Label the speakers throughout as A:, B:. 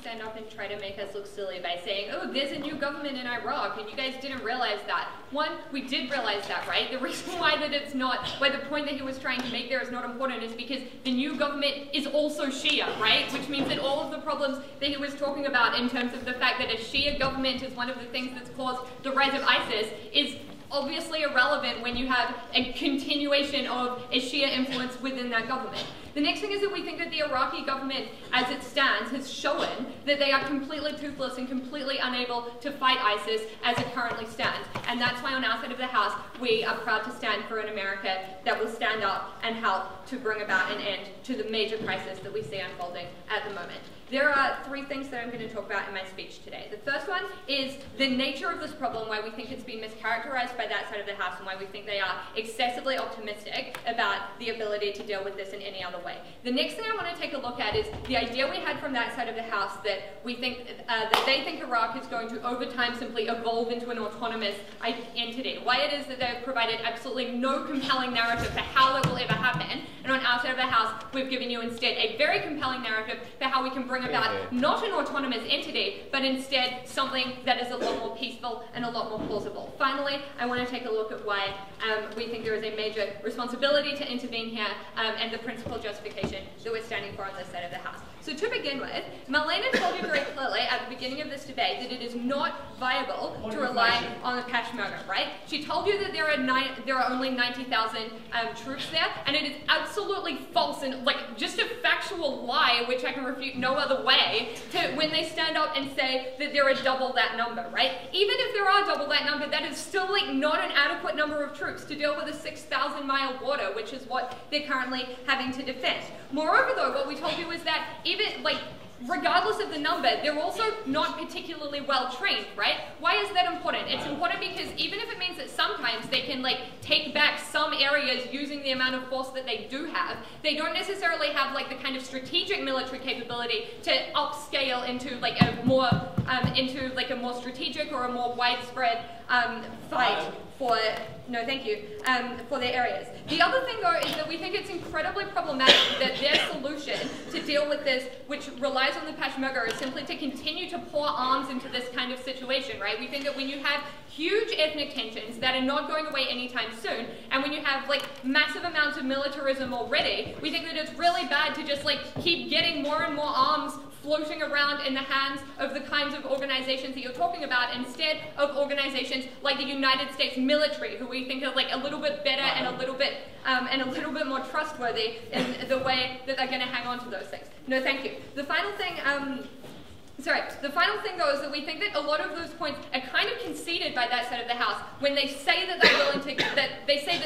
A: stand up and try to make us look silly by saying, oh, there's a new government in Iraq, and you guys didn't realize that. One, we did realize that, right? The reason why that it's not, why the point that he was trying to make there is not important is because the new government is also Shia, right? Which means that all of the problems that he was talking about in terms of the fact that a Shia government is one of the things that's caused the rise of ISIS is obviously irrelevant when you have a continuation of a Shia influence within that government. The next thing is that we think that the Iraqi government, as it stands, has shown that they are completely toothless and completely unable to fight ISIS as it currently stands. And that's why on our side of the house, we are proud to stand for an America that will stand up and help to bring about an end to the major crisis that we see unfolding at the moment. There are three things that I'm going to talk about in my speech today. The first one is the nature of this problem, why we think it's been mischaracterized by that side of the House, and why we think they are excessively optimistic about the ability to deal with this in any other way. The next thing I want to take a look at is the idea we had from that side of the House that we think uh, that they think Iraq is going to, over time, simply evolve into an autonomous entity. Why it is that they've provided absolutely no compelling narrative for how that will ever happen, and on our side of the House, we've given you instead a very compelling narrative for how we can bring bring about not an autonomous entity, but instead something that is a lot more peaceful and a lot more plausible. Finally, I want to take a look at why um, we think there is a major responsibility to intervene here um, and the principal justification that we're standing for on this side of the House. So to begin with, Marlena told you very clearly at the beginning of this debate that it is not viable to rely on the Peshmerga, right? She told you that there are nine, there are only 90,000 um, troops there, and it is absolutely false and like just a factual lie, which I can refute no other way, to when they stand up and say that there are double that number, right? Even if there are double that number, that is still like not an adequate number of troops to deal with a 6,000 mile border, which is what they're currently having to defend. Moreover, though, what we told you is that even, like, regardless of the number, they're also not particularly well trained, right? Why is that important? It's important because even if it means that sometimes they can like take back some areas using the amount of force that they do have, they don't necessarily have like the kind of strategic military capability to upscale into like a more um, into like a more strategic or a more widespread um, fight for, no thank you, um, for their areas. The other thing though is that we think it's incredibly problematic that their solution to deal with this, which relies on the Peshmerga, is simply to continue to pour arms into this kind of situation, right? We think that when you have huge ethnic tensions that are not going away anytime soon, and when you have like massive amounts of militarism already, we think that it's really bad to just like keep getting more and more arms floating around in the hands of the kinds of organizations that you're talking about instead of organizations like the United States military, who we think are like a little bit better and a little bit um, and a little bit more trustworthy in the way that they're going to hang on to those things. No, thank you. The final thing um, Sorry, the final thing though is that we think that a lot of those points are kind of conceded by that side of the house when they say that they're willing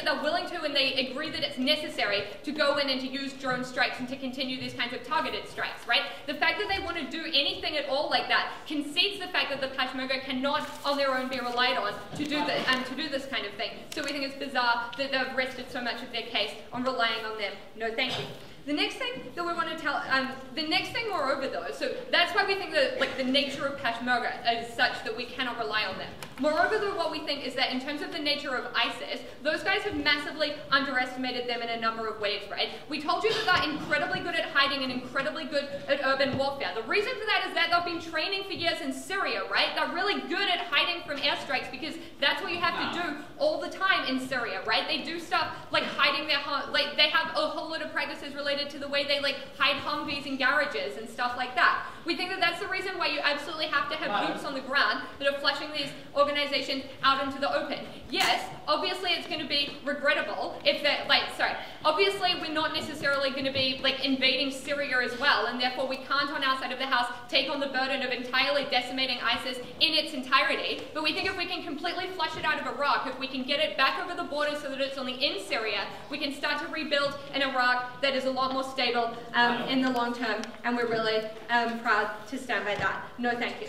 A: that they're willing to and they agree that it's necessary to go in and to use drone strikes and to continue these kinds of targeted strikes, right? The fact that they want to do anything at all like that concedes the fact that the Peshmerga cannot on their own be relied on to do this, and um, to do this kind of thing. So we think it's bizarre that they've rested so much of their case on relying on them. No, thank you. The next thing that we want to tell, um, the next thing moreover though, so that's why we think that like the nature of Peshmerga is such that we cannot rely on them. Moreover though, what we think is that in terms of the nature of ISIS, those guys have massively underestimated them in a number of ways, right? We told you that they're incredibly good at hiding and incredibly good at urban warfare. The reason for that is that they've been training for years in Syria, right? They're really good at hiding from airstrikes because that's what you have to do all the time in Syria, right? They do stuff like hiding their, home, like they have a whole lot of practices related related to the way they like hide Humvees in garages and stuff like that. We think that that's the reason why you absolutely have to have boots on the ground that are flushing these organizations out into the open. Yes, obviously it's going to be regrettable if they're, like, sorry, obviously we're not necessarily going to be, like, invading Syria as well, and therefore we can't on our side of the house take on the burden of entirely decimating ISIS in its entirety, but we think if we can completely flush it out of Iraq, if we can get it back over the border so that it's only in Syria, we can start to rebuild an Iraq that is a lot more stable um, in the long term, and we're really um, proud proud to stand by that. No, thank you.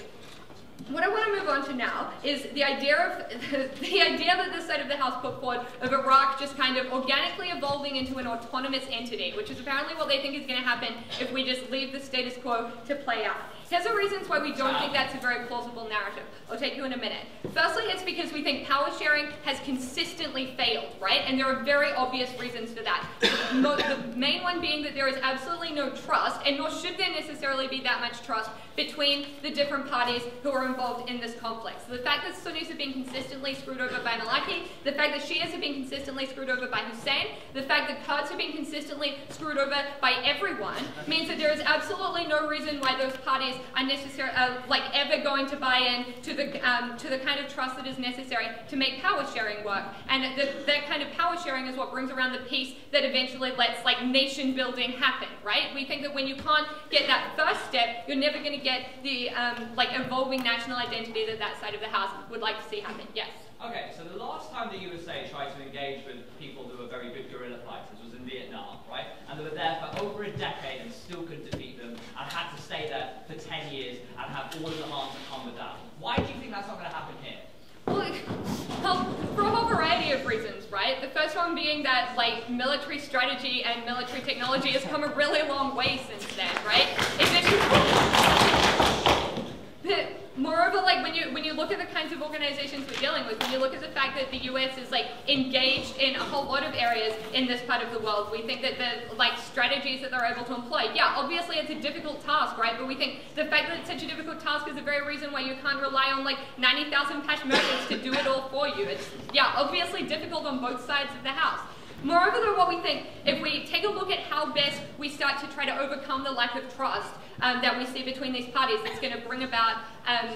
A: What I want to move on to now is the idea of the idea that this side of the House put forward of Iraq just kind of organically evolving into an autonomous entity, which is apparently what they think is going to happen if we just leave the status quo to play out. Here's the reasons why we don't think that's a very plausible narrative. I'll take you in a minute. Firstly, it's because we think power sharing has consistently failed, right? And there are very obvious reasons for that. the main one being that there is absolutely no trust, and nor should there necessarily be that much trust between the different parties who are involved in this conflict. So the fact that Sunnis have been consistently screwed over by Maliki, the fact that Shias have been consistently screwed over by Hussein, the fact that Kurds have been consistently screwed over by everyone, means that there is absolutely no reason why those parties are necessary, uh, like ever going to buy in to the um, to the kind of trust that is necessary to make power sharing work. And the, that kind of power sharing is what brings around the peace that eventually lets like nation building happen, right? We think that when you can't get that first step, you're never going to get the um, like evolving national identity that that side of the house would like to see happen. Yes.
B: Okay, so the last time the USA tried to engage with people who were very good guerrilla fighters was in Vietnam, right? And they were there for over a decade and still couldn't defeat them and had to stay there for 10 years and have all of the harms that come with that. Why do you think that's not going to happen here?
A: Well, for a reasons, right? The first one being that, like, military strategy and military technology has come a really long way since then, right? Moreover, like when you when you look at the kinds of organizations we're dealing with, when you look at the fact that the U.S. is like engaged in a whole lot of areas in this part of the world, we think that the like strategies that they're able to employ, yeah, obviously it's a difficult task, right? But we think the fact that it's such a difficult task is the very reason why you can't rely on like 90,000 Peshmergas to do it all for you. It's yeah, obviously difficult on both sides of the house. Moreover, though, what we think, if we take a look at how best we start to try to overcome the lack of trust um, that we see between these parties, it's going to bring about um,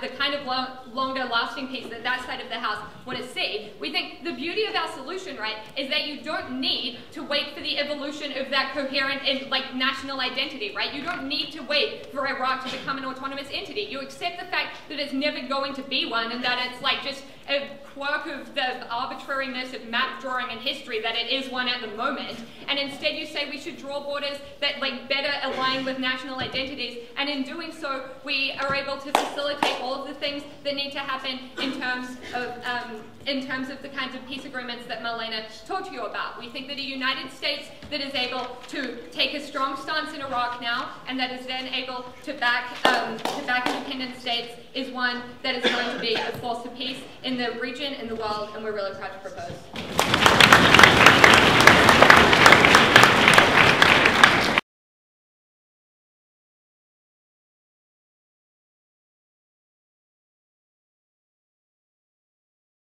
A: the kind of long, longer lasting peace that that side of the house want to see. We think the beauty of our solution, right, is that you don't need to wait for the evolution of that coherent and like national identity, right? You don't need to wait for Iraq to become an autonomous entity. You accept the fact that it's never going to be one and that it's like just a quirk of the arbitrariness of map drawing and history that it is one at the moment. And instead you say we should draw borders that like better align with national identities. And in doing so, we are able to facilitate all of the things that need to happen in terms of um, in terms of the kinds of peace agreements that Marlena talked to you about. We think that a United States that is able to take a strong stance in Iraq now and that is then able to back um, to back independent states is one that is going to be a force for peace in the region, in the world, and we're really proud to propose.